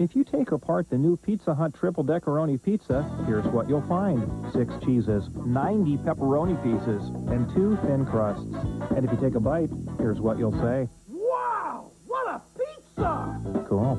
If you take apart the new Pizza Hut Triple Deckeroni Pizza, here's what you'll find. Six cheeses, 90 pepperoni pieces, and two thin crusts. And if you take a bite, here's what you'll say. Wow! What a pizza! Cool.